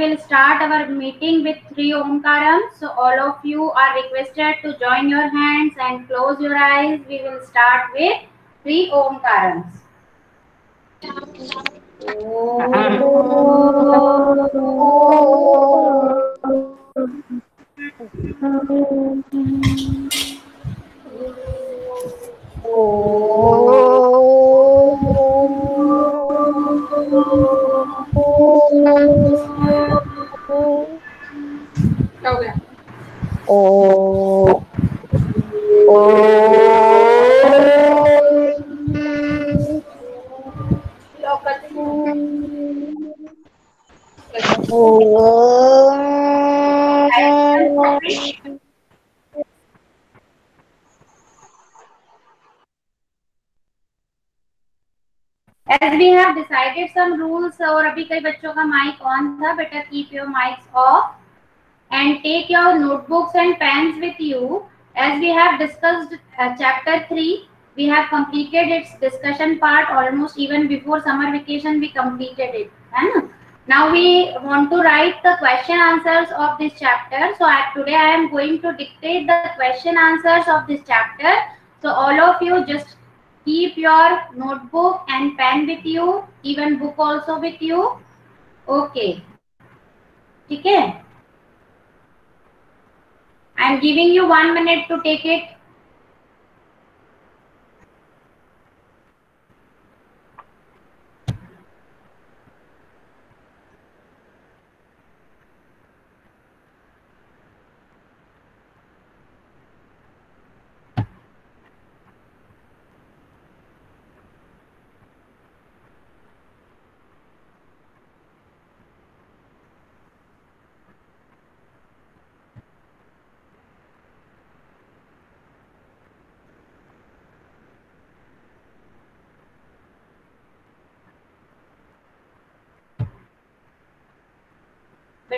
will start our meeting with three Omkarams. So all of you are requested to join your hands and close your eyes. We will start with three Omkarams. हो गया ओ ओ। As we have decided some rules और अभी कई बच्चों का mic on था बेटा keep your mics off and take your notebooks and pens with you. As we have discussed uh, chapter 3, we have completed its discussion part almost even before summer vacation we completed it. And now we want to write the question answers of this chapter. So I, today I am going to dictate the question answers of this chapter. So all of you just keep your notebook and pen with you, even book also with you. Okay. Okay. है I am giving you one minute to take it.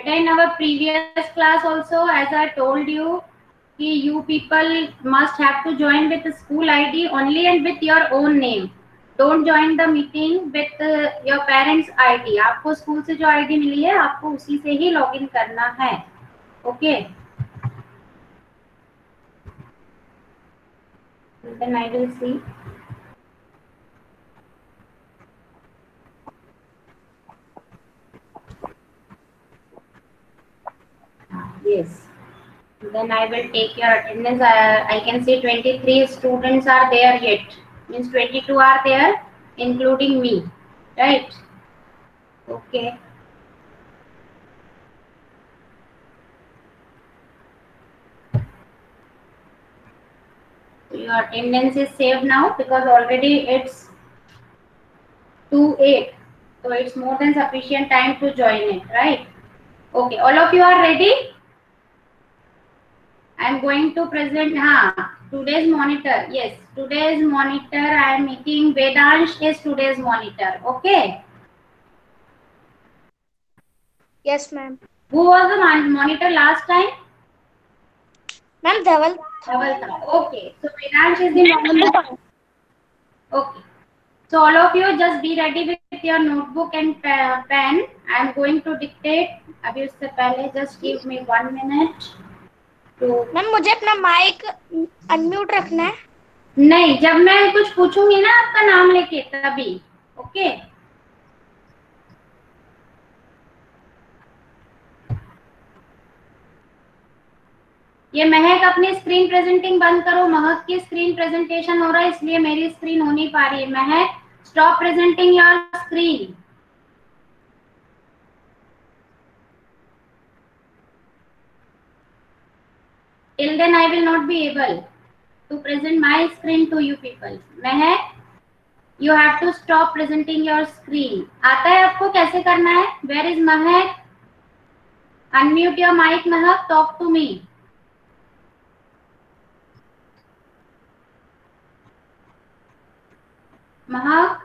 But in our previous class also, as I told you, कि you people must have to join with the school ID only and with your own name. Don't join the meeting with uh, your parents ID. आपको school से जो ID मिली है आपको उसी से ही login करना है okay then I will see. Yes. Then I will take your attendance. Uh, I can see 23 students are there yet. Means 22 are there, including me. Right? Okay. Your attendance is saved now because already it's 2 8. So it's more than sufficient time to join it, right? Okay, all of you are ready? I am going to present ha, today's monitor. Yes, today's monitor I am meeting Vedansh is today's monitor. Okay. Yes, ma'am. Who was the monitor last time? Ma'am, Dhaval. Dhaval. Okay. So Vedansh is the monitor. Okay. So all of you just be ready with your notebook and pen. I am going to dictate. Abhi, the palace. Just give me one minute. Ma'am, मुझे अपना mic unmute रखना है। नहीं, जब मैं कुछ पूछूँगी ना आपका नाम लेके तभी, ओके? ये महक, अपनी स्क्रीन प्रेजेंटिंग बंद करो। महक की स्क्रीन प्रेजेंटेशन हो रहा है, इसलिए मेरी स्क्रीन हो नहीं पा रही है। Mehak stop presenting your screen till then i will not be able to present my screen to you people Mahak you have to stop presenting your screen आता है आपको कैसे करना है where is Mahak unmute your mic Mahak talk to me Mehak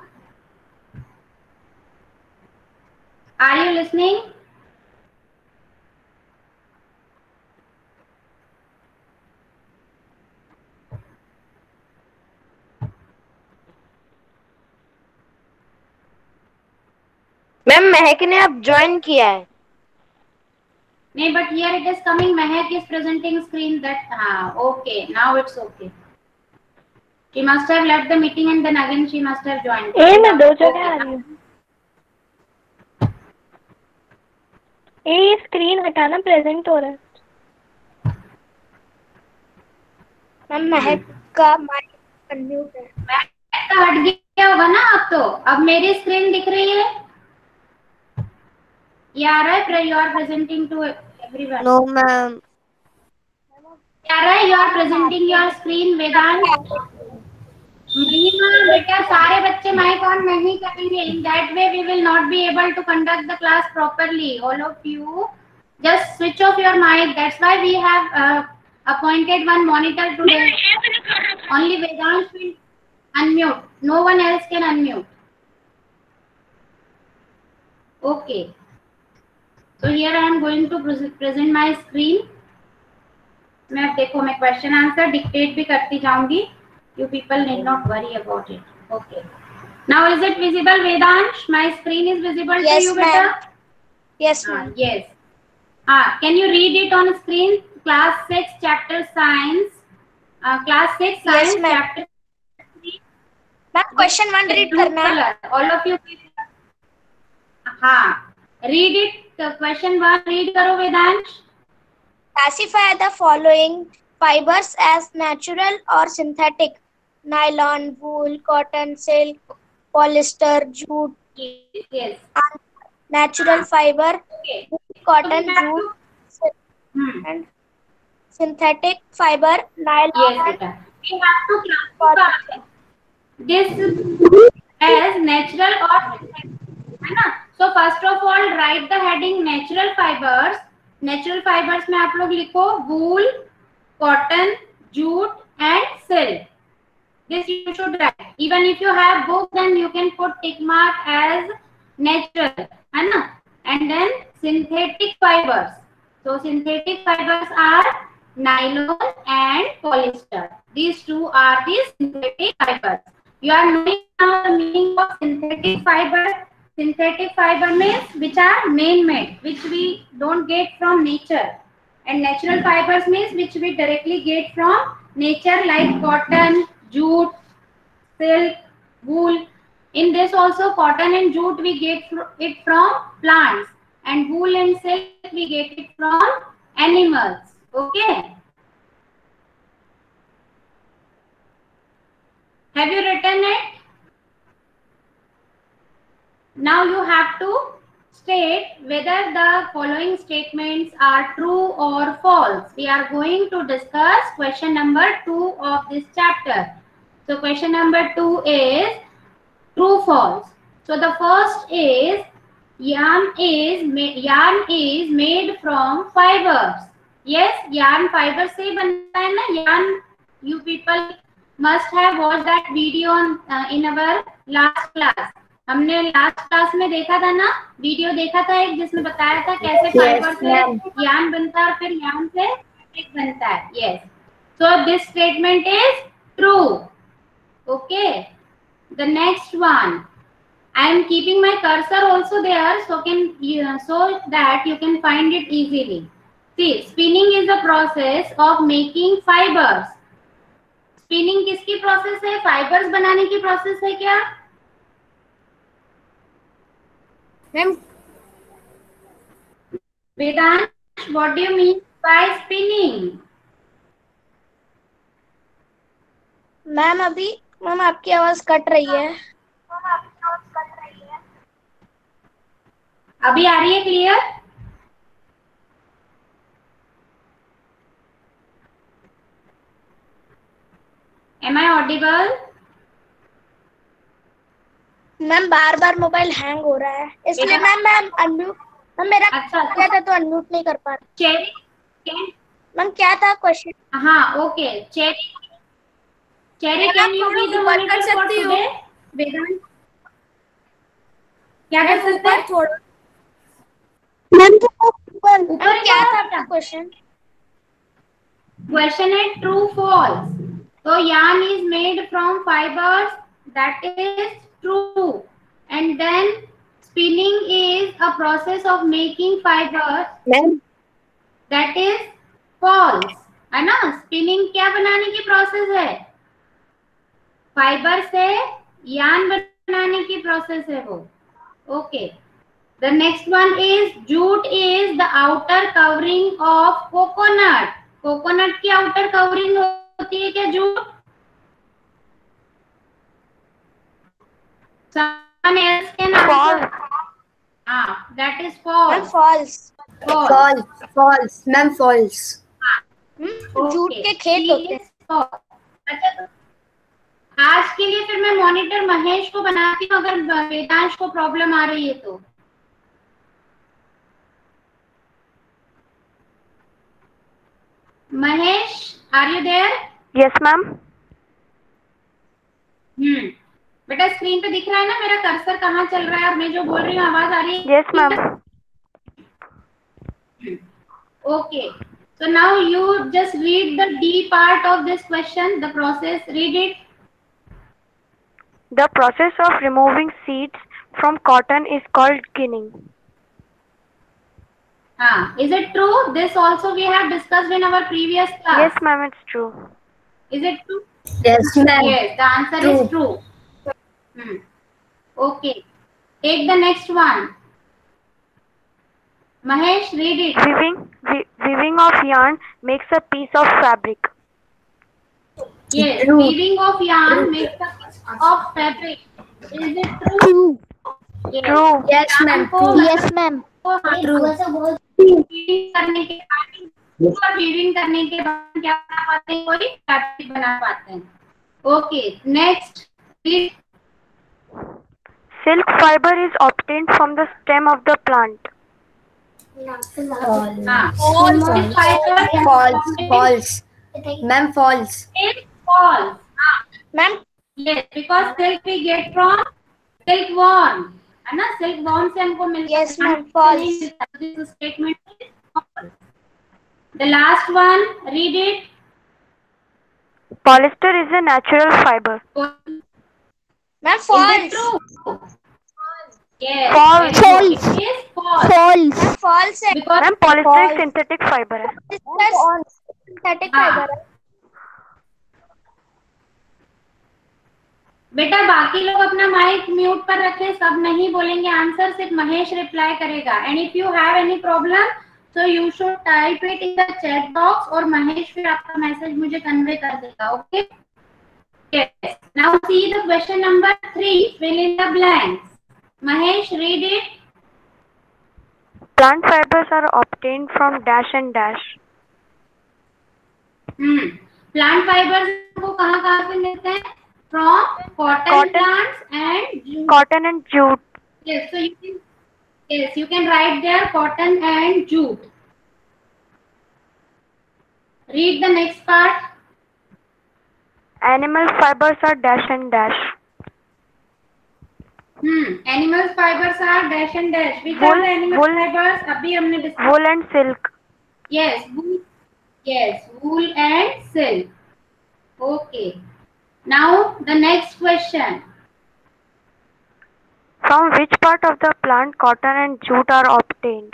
are you listening ma'am Mehak ने अब join किया है नहीं but here it is coming Mehak is presenting screen that ah okay now it's okay she must have left the meeting and then again she must have joined ए मैं दो जगह आ रही हूँ ए ये स्क्रीन हटाना प्रेजेंट हो रहा है मैम महक का माइक अनम्यूट है Mehak का हट गया होगा ना अब तो अब मेरी स्क्रीन दिख रही है ये आ रहा है you are presenting to everyone no ma'am आ रहा है you are presenting your screen Vedant Mahima बेटा सारे बच्चे माइक ऑन नहीं करेंगे in that way we will not be able to conduct the class properly all of you just switch off your mic that's why we have uh, appointed one monitor today only vedant will unmute no one else can unmute okay So here i am going to pres- present my screen मैं अब देखो मैं question answer dictate भी करती जाऊँगी you people need not worry about it okay now is it visible Vedansh my screen is visible to Yes, you ma'am. बेटा yes Ah, ma'am yes. Ah, can you read it on screen? Class 6, chapter science. Uh, class 6, Yes, science, ma'am. chapter 3. Ma'am question one read blue करना है. All of you. हाँ. Read it. The question one read करो वेदांश. classify the following fibers as natural or synthetic nylon wool cotton silk polyester jute Yes. And natural fiber Okay. cotton So jute to- Hmm. and synthetic fiber nylon Yes, beta. We have to classify this as natural or synthetic. है ना? So first of all write the heading natural fibres natural fibres में आप लोग लिखो wool cotton jute and silk this you should write even if you have book then you can put tick mark as natural है ना? And then synthetic fibres so synthetic fibres are nylon and polyester this two are this synthetic fibres you are knowing now the meaning of synthetic fibres Synthetic fiber means which are man-made, which we don't get from nature. And natural fibers means which we directly get from nature like cotton, jute, silk, wool. In this also cotton and jute we get it from plants and wool and silk we get it from animals. Okay. Have you written it? Now you have to state whether the following statements are true or false. We are going to discuss question number 2 of this chapter. So question number 2 is true false. So the first is yarn is yarn is made from fibers. Yes, yarn fibers. se banta hai na yarn. You people must have watched that video on, uh, in our last class. हमने last class में देखा था ना video देखा था एक जिसमें बताया था कैसे फाइबर से यान बनता है फिर यान से एक बनता है. Yes so this statement is true okay the next one I am keeping my cursor also there so can so that you can find it easily see spinning is the process of making fibres spinning किसकी process है? Fibres बनाने की process है क्या? Ma'am Vedant, what do you mean by spinning? Ma'am अभी ma'am आपकी आवाज़ cut रही है। अभी आ रही है clear am I audible ma'am बार बार मोबाइल हैंग हो रहा है इसलिए मैम मैम अनम्यूट मैम मेरा अच्छा क्या था तो अनम्यूट नहीं कर पा रही चेरी मैम क्या था क्वेश्चन हाँ okay Cherry Cherry can you be the ऊपर कर सकती हो? वेदांत क्या कर सकते हैं थोड़ा मैम ऊपर मैम क्या था? आपका question Question is true false. So yarn is made from fibers. That is true. And then spinning is a process of making fibers. Ma'am that is false है ना? स्पिनिंग क्या बनाने की प्रोसेस है? फाइबर से यान बनाने की process है वो. Okay the next one is jute is the outer covering of coconut coconut की आउटर कवरिंग होती है क्या jute? Someone else can answer. False. ah that is ma'am false. False false. False false ma'am false jute के खेत होते हैं अच्छा तो आज के लिए फिर मैं मॉनिटर महेश को बनाती हूँ अगर वेदांश को प्रॉब्लम आ रही है तो। Mahesh are you there Yes, ma'am. Hmm बेटा स्क्रीन पे दिख रहा है ना मेरा कर्सर कहाँ चल रहा है और मैं जो बोल रही हूँ आवाज़ आ रही है? Yes ma'am okay so now you just read the D part of this question the process read it the process of removing seeds from cotton is called ginning हाँ is it true this also we have discuss in our previous class yes ma'am it's true is it true yes ma'am yes the answer is true Hmm. Okay. Take the next one. Mahesh, read it. Weaving, we, weaving of yarn makes a piece of fabric. Yes, True. weaving of yarn makes a piece of fabric. Is it true? true Yes. True. Yes ma'am को- yes ma'am को हाथों से weaving करने के बाद और weaving करने के बाद क्या बना पाते हैं कोई फैब्रिक बना पाते हैं okay next Silk fiber is obtained from the stem of the plant. हाँ false false ma'am false false हाँ ma'am yes because silk we get from silk worm है ना silk worm से हमको मिलता Yes, ma'am, false. this statement is false the last one read it Polyester is a ma'am? Yes. False. false. है polyester False. एक synthetic fiber है. Synthetic. Fibre है बेटा बाकी लोग अपना माइक म्यूट पर रखें सब नहीं बोलेंगे आंसर सिर्फ़ महेश रिप्लाई करेगा and if you have any problem so you should type it in the chat box और महेश फिर आपका मैसेज मुझे कन्वे कर देगा okay yes now see the question number 3 fill in the blanks mahesh read it Plant fibers are obtained from dash and dash. Hmm plant fibres को कहाँ कहाँ से मिलते हैं from cotton Cotton. Plants and Cotton and jute. Yes, so you can yes, you can write there cotton and jute. Read the next part. Animal fibers are dash and dash. Hmm. Animal fibers are dash and dash. Which are Wool- the animal wool- fibers? अभी हमने discuss. Wool and silk. Yes, wool. Yes, wool and silk. Okay. Now the next question. From which part of the plant cotton and jute are obtained?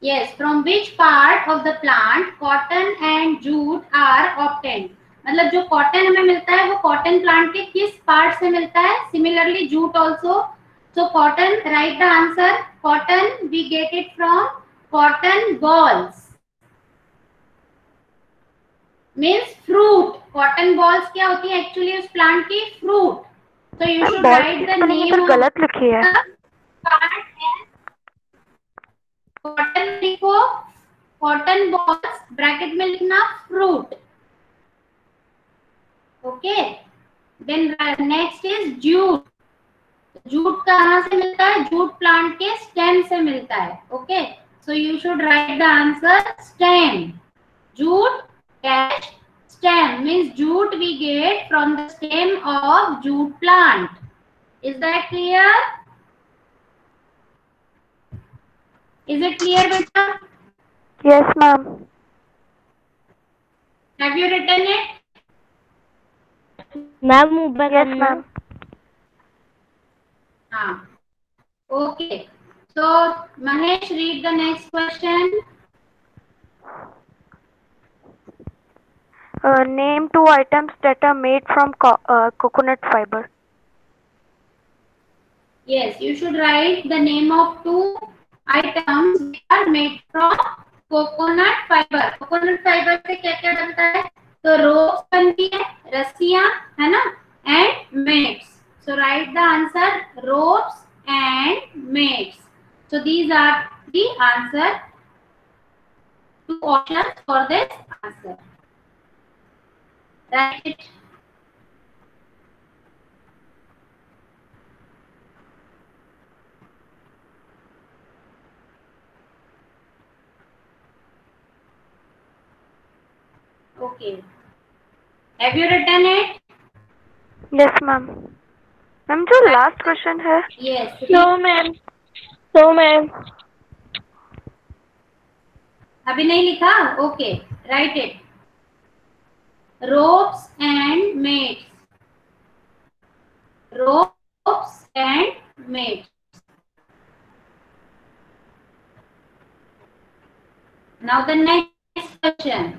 Yes, from which part of the plant cotton and jute are obtained? मतलब जो cotton हमें मिलता है वो cotton plant के किस part से मिलता है? Similarly jute also so cotton right the answer cotton we get it from cotton balls means fruit cotton balls क्या होती है एक्चुअली उस प्लांट की? Fruit so you should ball the name गलत लिखी है। कॉटन लिखो कॉटन बॉल्स ब्रैकेट में लिखना fruit okay then next is jute jute कहाँ से मिलता है जूट प्लांट के स्टेम से मिलता है okay so you should write the answer stem jute dash stem means jute we get from the stem of jute plant is that clear is it clear beta Yes, ma'am. have you written it ma'am ma'am okay so Mahesh read the next question Uh, name two items that are made from co uh, coconut fiber. Yes, you should write the name of two items that are made from coconut fiber. Coconut fiber से क्या क्या बनता है? तो ropes बनती है रस्सियाँ है ना mates. So write the answer ropes and mates. So these are the answer. Two options for this answer. Write it. Okay. Have you written it? Yes, ma'am. Ma'am जो लास्ट क्वेश्चन है Yes. No, ma'am. No, अभी नहीं लिखा okay write it ropes and mats ropes and mats now the next question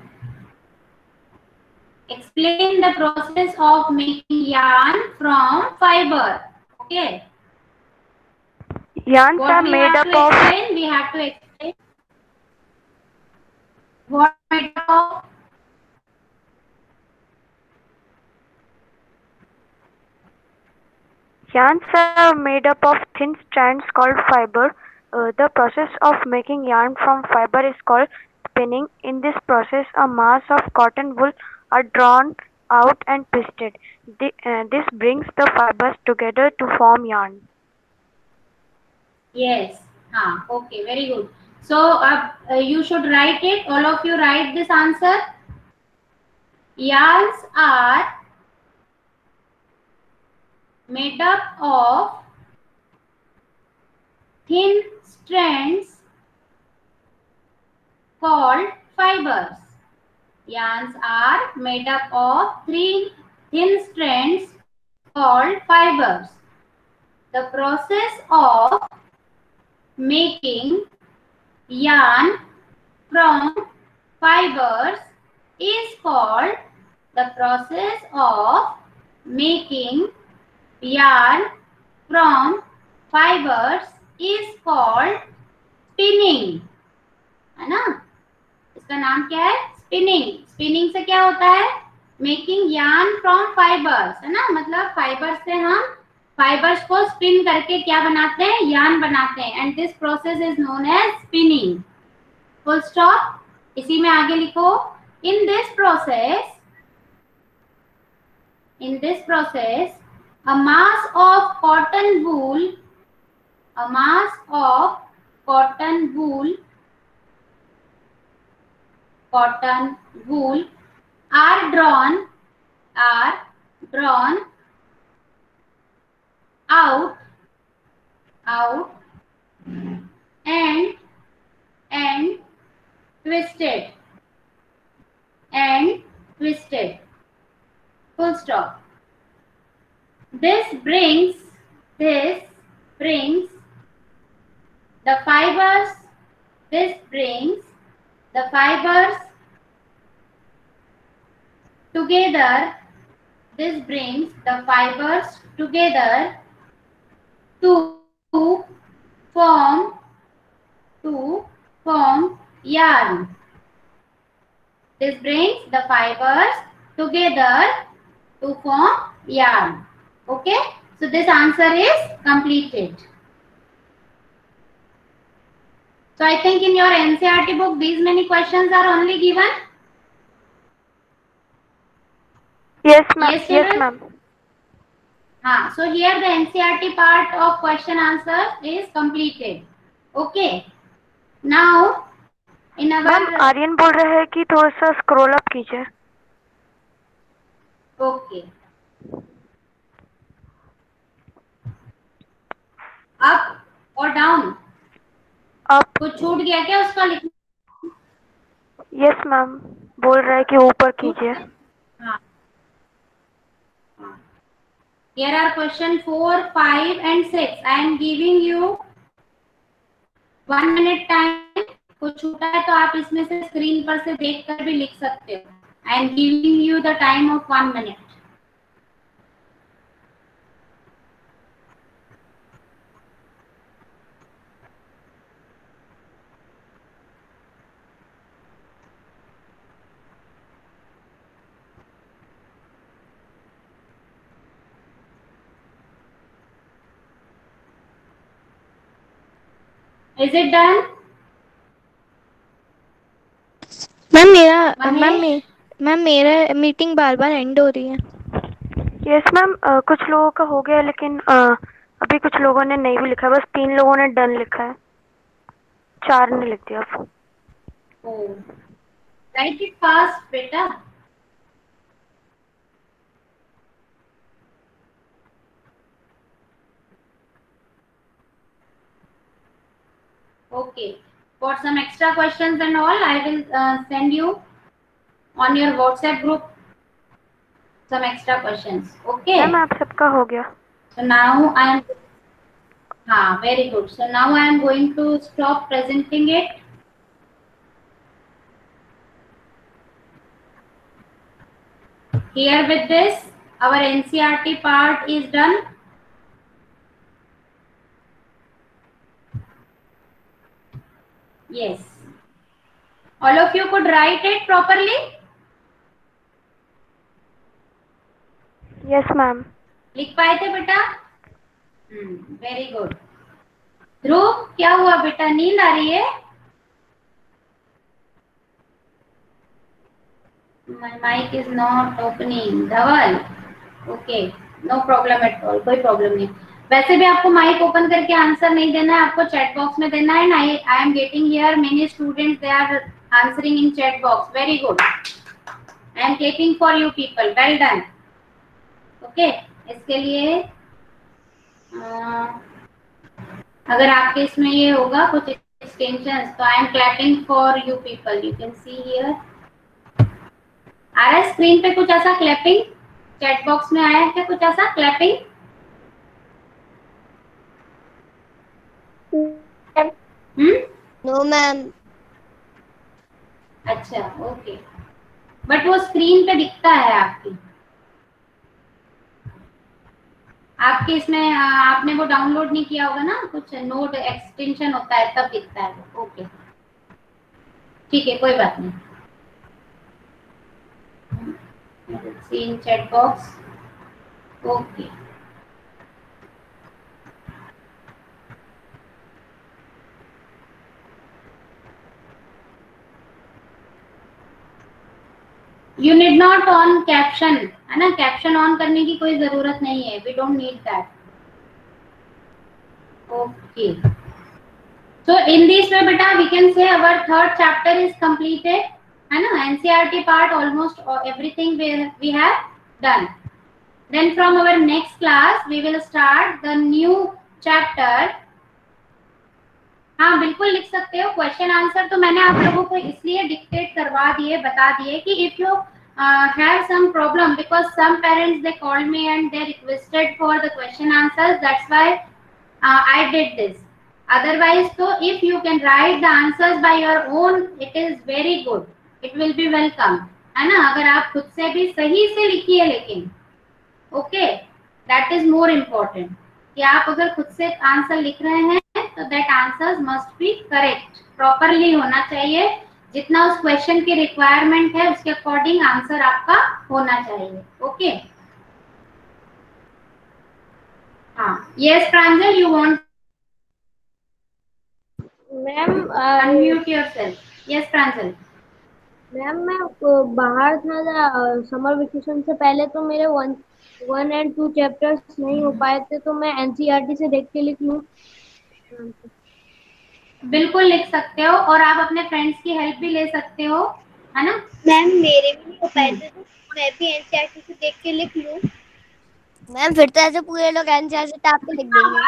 explain the process of making yarn from fiber okay yarns what are made up of explain we have to explain what made up of yarns are made up of thin strands called fiber. Uh, the process of making yarn from fiber is called spinning. In this process, a mass of cotton wool are drawn out and twisted. Thi- uh, this brings the fibers together to form yarn. Yes. Ah, okay, very good. So uh, uh, you should write it. All of you write this answer. Yarns are made up of thin strands called fibers. Yarns are made up of three thin strands called fibers. The process of making yarn from fibers is called the process of making yarn from fibers is called spinning है ना इसका नाम क्या है spinning spinning से क्या होता है? मेकिंग yarn फ्रॉम फाइबर्स है ना? मतलब फाइबर से हम फाइबर्स को स्पिन करके क्या बनाते हैं? यान बनाते हैं. And this process is known as spinning full stop इसी में आगे लिखो. In this process in this process a mass of cotton wool a mass of cotton wool cotton wool are drawn are drawn out out and and twisted and twisted. Full stop. This brings this brings the fibers this brings the fibers together this brings the fibers together to form to form yarn. This brings the fibers together to form yarn. Okay? So this answer is completed. So i think in your ncrt book these many questions are only given Yes, ma'am. Yes, Yes, ma'am. Ah, so here the NCRT part of question answer is completed. Okay. Now, in ma'am our Aryan बोल रहे हैं कि थोड़ा सा scroll up कीजिए okay. Up or down? आप कुछ छूट गया क्या उसका लिखना? यस मैम बोल रहा है कि ऊपर कीजिए हाँ. हाँ. Here are question four, five, and 6 I am giving you one minute time. कुछ छूटा है तो आप इसमें से स्क्रीन पर से kar भी लिख सकते हो I am giving you the time of one minute. Is it done? Ma'am मेरा मैम मैम मेरा मीटिंग बार बार एंड हो रही है। यस yes, मैम कुछ लोगों का हो गया लेकिन अ, अभी कुछ लोगों ने नहीं भी लिखा है। बस तीन लोगों ने डन लिखा है। चार ने लिख दिया। Oh. Write it fast, Okay. For some extra questions and all, I will uh, send you on your WhatsApp group some extra questions. Okay. Ma'am आप सबका हो गया So now I am. Ah, very good. So now I am going to stop presenting it. Here with this, our NCRT part is done. Yes. All of you could write it properly? Yes ma'am लिख पाए थे बेटा? Very good ध्रुव क्या हुआ बेटा? नींद आ रही है? My mic is not opening. Dhaval? Okay no problem at all कोई प्रॉब्लम नहीं. वैसे भी आपको माइक ओपन करके आंसर नहीं देना है आपको चैट बॉक्स में देना है I I am getting here many students they are answering in chat box very good I am clicking for you people well done okay इसके लिए अ, अगर आपके इसमें ये होगा कुछ एक्सटेंशन तो I am clapping for you people you can see here आ रहा है स्क्रीन पे कुछ ऐसा क्लैपिंग चैट बॉक्स में आया है क्या कुछ ऐसा क्लैपिंग हम्म नो मैम अच्छा ओके बट वो स्क्रीन पे दिखता है आपकी। आपके इसमें आपने वो डाउनलोड नहीं किया होगा ना? कुछ नोट एक्सटेंशन होता है तब दिखता है ओके ठीक है कोई बात नहीं। See in chat box okay you need not on caption है ना? कैप्शन ऑन करने की कोई ज़रूरत नहीं है। We don't need that okay so in this way बेटा we can say our third chapter is completed है ना? NCERT part almost everything we have done then from our next class, we will start the new chapter. हाँ बिल्कुल लिख सकते हो। Question answer तो मैंने आप लोगों को इसलिए डिक्टेट करवा दिए, बता दिए कि if you have some problem because some parents they called me and they requested for the question answers that's why I did this otherwise so if you can write the answers by your own, it is very good. It will be welcome. है ना? अगर आप खुद से भी सही से लिखिए लेकिन। Okay that is more important कि आप अगर खुद से आंसर लिख रहे हैं तो that answer must be correct properly होना चाहिए। जितना उस क्वेश्चन की रिक्वायरमेंट है उसके अकॉर्डिंग आंसर आपका होना चाहिए। ओके हाँ। Yes Pranjal you want ma'am unmute yourself yes Pranjal ma'am मैं बाहर था समर वेकेशन से पहले तो मेरे one one and two chapters नहीं हो पाए थे तो मैं एनसीईआरटी से देख के लिख लूँ। बिल्कुल लिख सकते हो और आप अपने फ्रेंड्स की हेल्प भी ले सकते हो है ना? मैम मेरे भी नहीं हो पाए तो मैं भी एनसीईआरटी से देख के लिख लूँ। मैम फिर तो ऐसे पूरे लोग एनसीईआरटी टाप के लिख देंगे।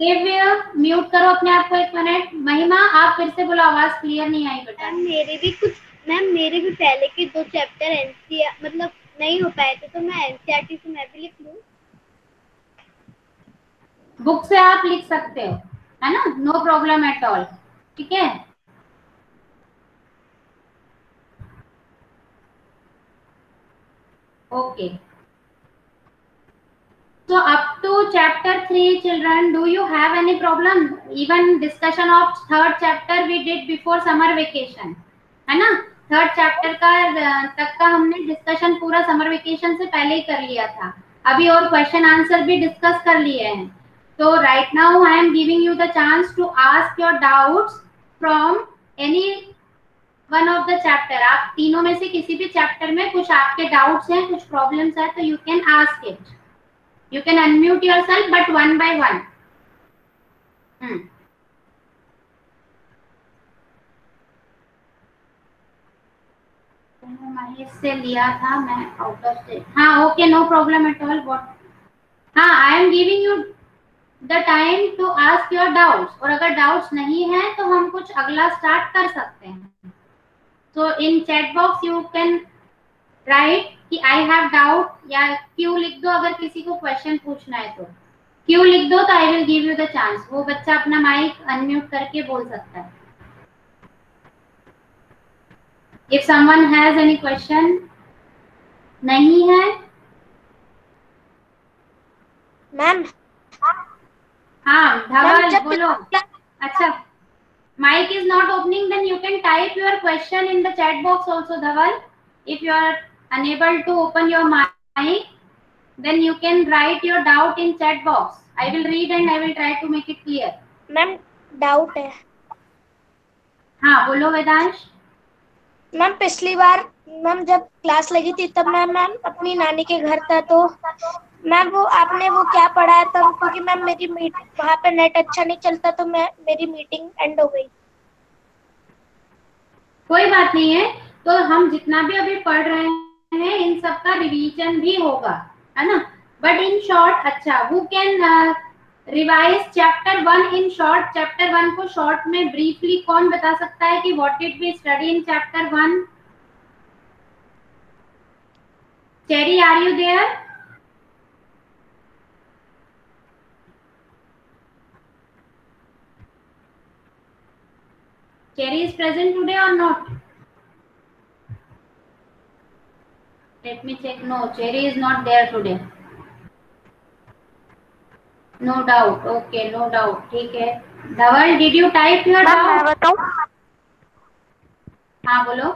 दिव्य म्यूट करो अपने आप को एक मिनट महिमा आप फिर से बोलो आवाज़ क्लियर नहीं आई बेटा। मैम मेरे भी कुछ मैम मेरे भी पहले के दो चैप्टर एनसीआर मतलब नहीं हो पाए थे तो मैं एनसीईआरटी से मैं भी लिख लूँ। बुक से आप लिख सकते हो, है ना? नो प्रॉब्लम एट ऑल ठीक है? Okay so up to chapter three children do you have any problem even discussion of third chapter we did before summer vacation है ना? थर्ड चैप्टर का uh, तक का हमने डिस्कशन पूरा समर वेकेशन से पहले ही कर लिया था। अभी और क्वेश्चन आंसर भी डिस्कस कर लिए हैं। तो right now I am giving you the chance to ask your doubts from any one of the chapter आप तीनों में से किसी भी चैप्टर में कुछ आपके डाउट्स हैं, कुछ प्रॉब्लम्स है तो you can ask it you can unmute yourself but one by one Mahesh से लिया था, मैं आउट ऑफ़ स्टेट हाँ okay no problem at all what हाँ I am giving you the time to ask your doubts और अगर doubts नहीं है तो हम कुछ अगला स्टार्ट कर सकते हैं। So, in chat box you can write कि I have doubt या क्यों लिख दो अगर किसी को क्वेश्चन पूछना है तो। क्यों लिख दो तो I will give you the chance वो बच्चा अपना माइक अनम्यूट करके बोल सकता है। If someone has any question नहीं है मैम हाँ mic is not opening then you can type your question in the chat box also Dhaval. If you are unable to open your mic then you can write your doubt in chat box I will read and I will try to make it clear ma'am doubt है। हाँ बोलो Vedansh. Ma'am पिछली बार ma'am जब class लगी थी तब मैं मैम अपनी नानी के घर था तो मैम, वो आपने वो क्या पढ़ाया था क्योंकि मैम, मेरी मीट वहाँ पे नेट अच्छा नहीं चलता तो मैं, मेरी मीटिंग एंड हो गई। कोई बात नहीं है। तो हम जितना भी अभी पढ़ रहे हैं, इन सब का रिवीजन भी होगा, है ना? बट इन शॉर्ट अच्छा who can revise chapter one in short chapter one को शॉर्ट में ब्रीफली कौन बता सकता है कि what did we study in chapter one Cherry are you there Cherry is present today or not? Let me check. No, Cherry is not there today. No doubt. Okay, no doubt. ठीक है. Dhaval, did you type your ma'am मैं doubt? बताऊँ हाँ बोलो.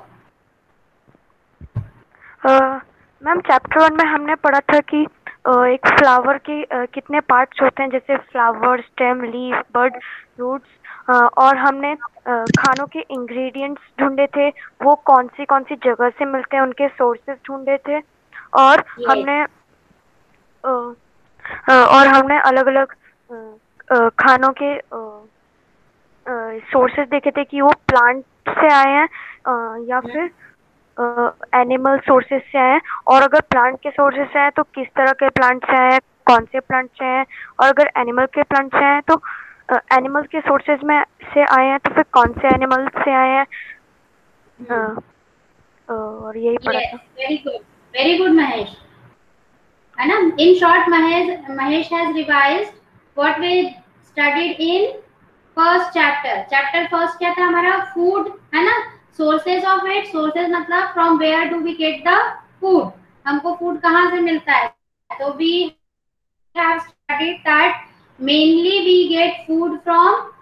अ, ma'am chapter one में हमने पढ़ा था कि अ, एक फ्लावर के अ, कितने पार्ट्स होते हैं जैसे flower stem leaf bud roots और हमने अ, खानों के इंग्रेडिएंट्स ढूंढे थे वो कौन सी कौन सी जगह से मिलते हैं उनके सोर्सेज ढूंढे थे और हमने और हमने अलग अलग खानों के सोर्सेज देखे थे कि वो प्लांट से आए हैं या फिर एनिमल सोर्सेज से आए हैं और अगर प्लांट के सोर्सेज से आए तो किस तरह के प्लांट से आए हैं कौन से प्लांट से हैं और अगर एनिमल के प्लांट से आए हैं तो एनिमल के सोर्सेज में से आए हैं तो फिर कौन से एनिमल से आए हैं? हम्म। हाँ। तो और यही पढ़ा था। Very good Mahesh. है ना? In short Mahesh Mahesh has revised what we studied in first chapter chapter first क्या था हमारा? फ़ूड है ना? सोर्सेज ऑफ़ इट सोर्सेज मतलब from where do we get the food हमको फ़ूड कहाँ से मिलता है? तो we have studied that mainly we get food from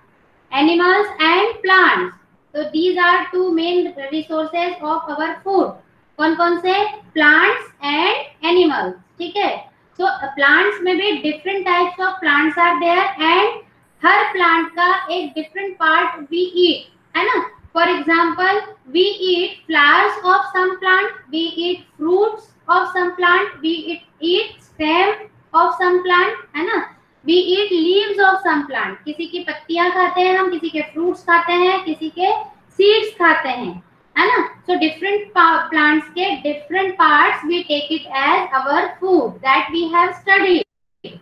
animals and plants. So, these are two main resources of our food. कौन कौन से? प्लांट्स एंड एनिमल्स ठीक है? सो प्लांट्स में भी different types of plants are there and her plant का एक different part we eat है ना? For example we eat flowers of some plant we eat fruits of some plant we eat stem of some plant है ना? We eat leaves of some plant किसी की पत्तियाँ खाते हैं, हम किसी के फ्रूट्स खाते हैं, किसी के सीड्स खाते हैं, है ना? सो डिफरेंट प्लांट्स के different parts we take it as our food that we have studied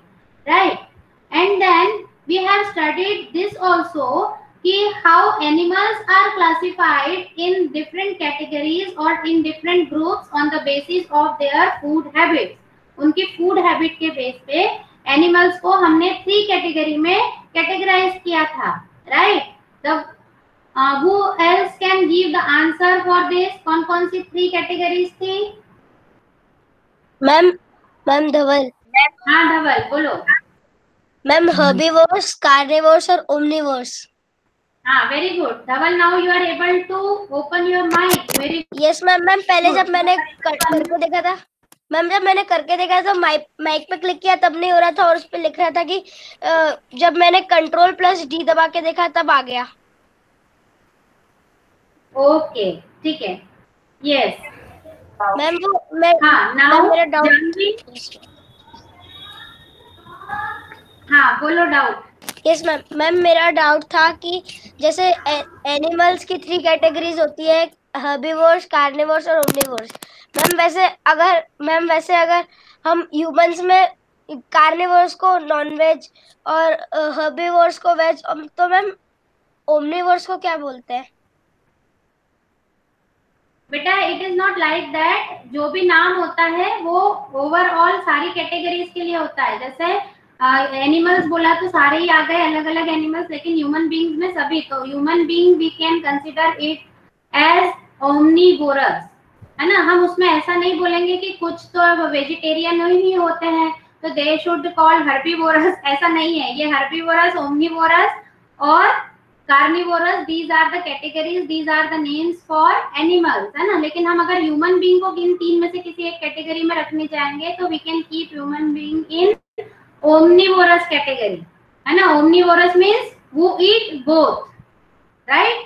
right and then we have studied this also कि how animals are classified in different categories और in different groups on the basis of their food habits उनकी food habit के base पे animals को हमने three category में categorise किया था right the who else can give the answer for this? कौन कौन सी थ्री कैटेगरीज थी? मैम मैम धवल हाँ धवल बोलो। मैम हर्बीवोर्स कार्निवोर्स और ओमनिवोर्स हाँ very good Dhaval now you are able to open your mic very yes ma'am ma'am पहले जब मैंने कर, करके देखा था। मैम जब मैंने करके देखा था माइक माइक पे क्लिक किया तब नहीं हो रहा था और उस पे लिख रहा था कि जब मैंने कंट्रोल प्लस डी दबा के देखा तब आ गया। ओके ठीक है। यस मैम वो मैं हाँ नाउ मेरा डाउट हाँ बोलो डाउट यस मैम मैम मेरा डाउट था कि जैसे एनिमल्स की थ्री कैटेगरीज होती है हर्बीवोर्स कार्निवोर्स और ओमनिवोर्स मैम, वैसे अगर, मैम, वैसे अगर हम ह्यूमंस में कार्निवोर्स को नॉन वेज और हर्बीवोर्स को वेज तो मैम ओमनिवोर्स को क्या बोलते हैं? बेटा it is not like that जो भी नाम होता है, वो ओवरऑल सारी कैटेगरीज के लिए होता है। जैसे एनिमल्स बोला तो सारे ही आ गए अलग अलग एनिमल्स लेकिन ह्यूमन बींग्स में सभी। तो human being we can consider it as omnivorous है ना? हम उसमें ऐसा नहीं बोलेंगे कि कुछ तो वेजिटेरियन ही होते हैं तो दे शुड कॉल हर्बीवोरस ऐसा नहीं है। ये हर्बीवोरस ओमनीवोरस और carnivorous these are the categories these are the names for animals है ना? लेकिन हम अगर ह्यूमन बींग को इन तीन में से किसी एक कैटेगरी में रखने जाएँगे तो we can keep human being in omnivorous category है ना? omnivorous means who eat both, right?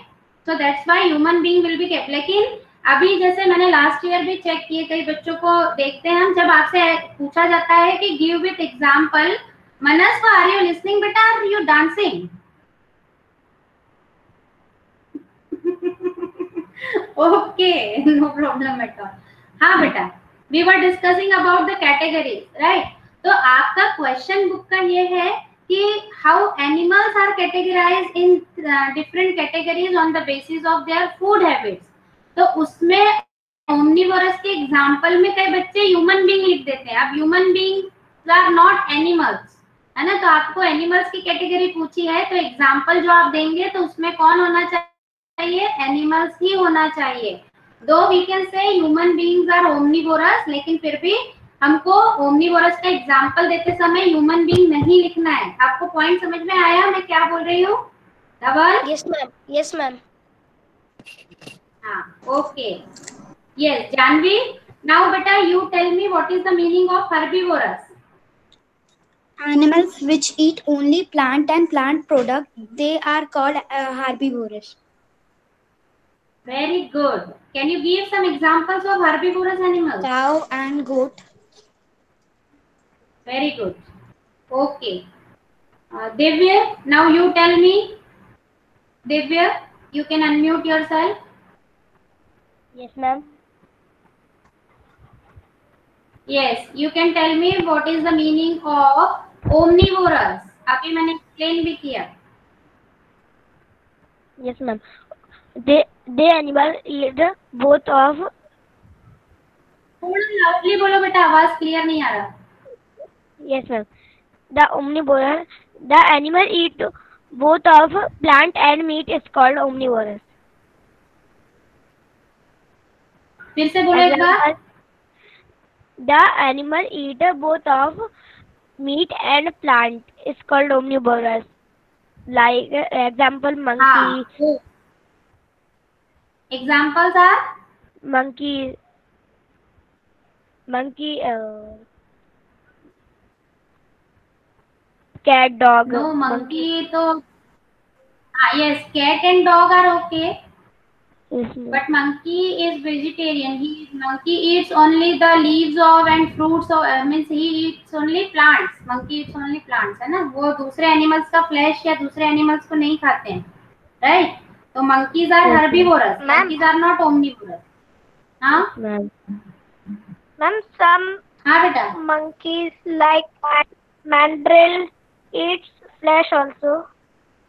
So that's why human being will be kept. लेकिन अभी जैसे मैंने लास्ट ईयर भी चेक किए, कई बच्चों को देखते हैं हम, जब आपसे पूछा जाता है कि give with example Manas are you listening बेटा are you dancing okay no problem at all हाँ बेटा we were discussing about the categories right तो आपका क्वेश्चन बुक का ये है कि how animals are categorize in different categories on the basis of their food habits तो उसमें ओमनिवोरस के एग्जांपल में कई बच्चे ह्यूमन बीइंग लिख देते हैं। अब human being are not animals है ना? तो आपको एनिमल्स की कैटेगरी पूछी है तो एग्जांपल जो आप देंगे तो उसमें कौन होना चाहिए? एनिमल्स ही होना चाहिए। Though we can say human beings are omnivorous लेकिन फिर भी हमको ओमनीवोरस का एग्ज़ाम्पल देते समय ह्यूमन बीइंग नहीं लिखना है। आपको पॉइंट समझ में आया? मैं क्या बोल रही हूँ? Dhaval? Yes ma'am yes ma'am Ah, okay. Yes, Janvi. Now, beta, you tell me what is the meaning of herbivorous? Animals which eat only plant and plant product, they are called uh, herbivorous. Very good. Can you give some examples of herbivorous animals? Cow and goat. Very good. Okay. Uh, Devya, now you tell me. Devya, you can unmute yourself. Yes ma'am Yes, you can tell me what is the meaning of omnivorous. अभी मैंने explain भी किया. Yes, ma'am. They they animal eat both of थोड़ा loudly बोलो बेटा आवाज़ clear नहीं आ रहा. yes, ma'am. The omnivorous. The animal eat both of plant and meat is called omnivorous. फिर से बोलो एक animal eat both of meat and plant is called omnivorous like example monkey examples are monkey monkey cat dog monkey तो yes cat and dog are okay But monkey is vegetarian. He monkey eats only the leaves of and fruits of uh, means he eats only plants. Monkey eats only plants है ना वो दूसरे animals का flesh या दूसरे animals को नहीं खाते हैं right? तो monkeys are herbivorous. Monkeys are not omnivorous. हाँ Ma'am. मैम सम हाँ बेटा monkeys like mandrill eats flesh also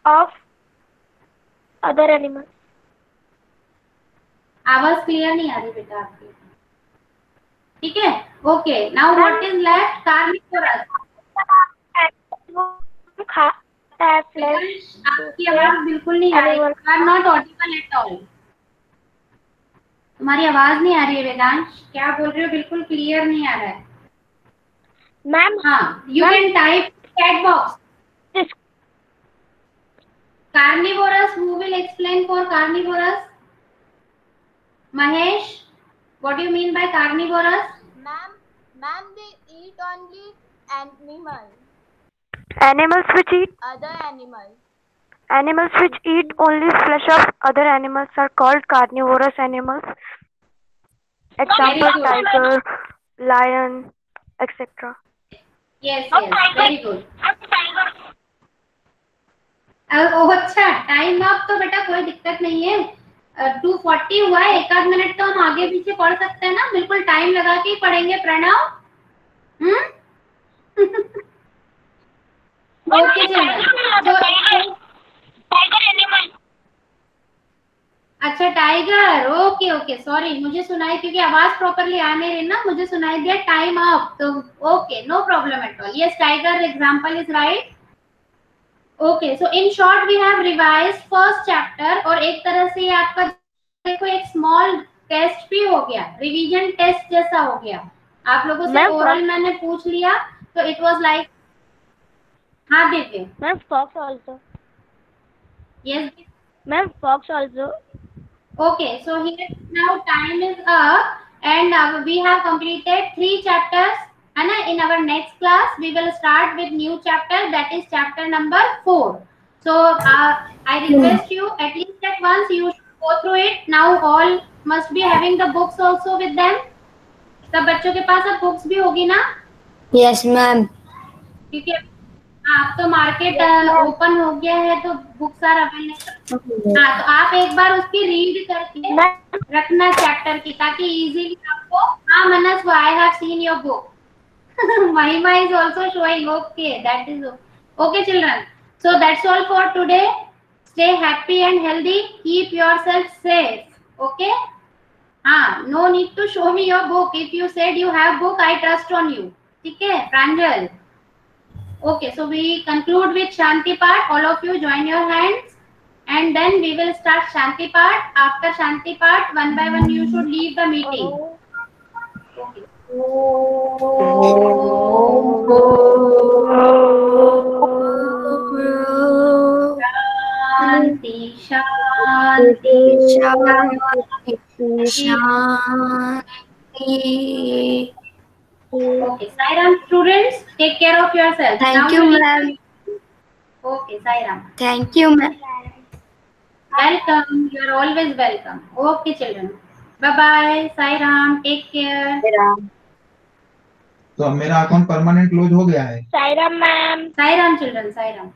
of other animals. आवाज़ क्लियर नहीं आ रही बेटा आपकी। ठीक है? Okay now what is left carnivorous आपकी आवाज़ बिल्कुल नहीं आ रही। Are not audible at all तुम्हारी आवाज़ नहीं आ रही है वेदांश। क्या बोल रहे हो? बिल्कुल क्लियर नहीं आ रहा है। मैम हाँ can type chat box This- carnivorous who will explain for carnivorous mahesh what do you mean by carnivorous Ma'am, ma'am, they eat only animal, Animals which eat other animal. animals which eat only flesh of other animals are called carnivorous animals. Example tiger, lion, etc. yes yes very good अ- ओ अच्छा time up तो बेटा कोई दिक्कत नहीं है two forty हुआ है एक आध मिनट तो हम आगे पीछे पढ़ सकते हैं ना? बिल्कुल टाइम लगा के ही पढ़ेंगे प्रणव। हम्म? ओके अच्छा टाइगर ओके ओके सॉरी मुझे सुनाई क्योंकि आवाज़ प्रॉपरली आ नहीं रही ना मुझे सुनाई दिया टाइम अप तो okay no problem at all yes tiger example is right okay so in short we have revise first chapter और एक तरह से ये आपका देखो एक स्मॉल टेस्ट भी हो गया रिवीजन टेस्ट जैसा हो गया। आप लोगों से ओरल मैंने पूछ लिया तो इट वाज लाइक हाँ Divya ma'am fox also yes ma'am fox also Okay, so here now time is up and uh, we have completed three chapters. है ना in our next class we will start with new chapter that is chapter number four so I request you at least at once you go through it now all must be having the books also with them सब बच्चों के पास अब books भी होगी ना? Yes ma'am ठीक है। आप तो मार्केट ओपन हो गया है तो बुक्स आर अवेलेबल हाँ तो आप एक बार उसकी रीड करके रखना चैप्टर की ताकि इजीली आपको हाँ Manas I have seen your book Mahima is also showing. Okay, that is okay, children. So that's all for today. Stay happy and healthy. Keep yourself safe. Okay. Ah, no need to show me your book. If you said you have book, I trust on you. Okay, Pranjal. Okay, so we conclude with Shanti part. All of you join your hands and then we will start Shanti part. After Shanti part, one by one you should leave the meeting. Shanti, Shanti. Okay, Sairam students, take care of yourself. Thank Now you, need- ma'am. Okay, Sairam. Thank you, ma'am. Welcome. You are always welcome. Okay, children. Bye bye. Sairam, take care. तो अब मेरा account permanent close हो गया है Sairam ma'am Sairam children Sairam.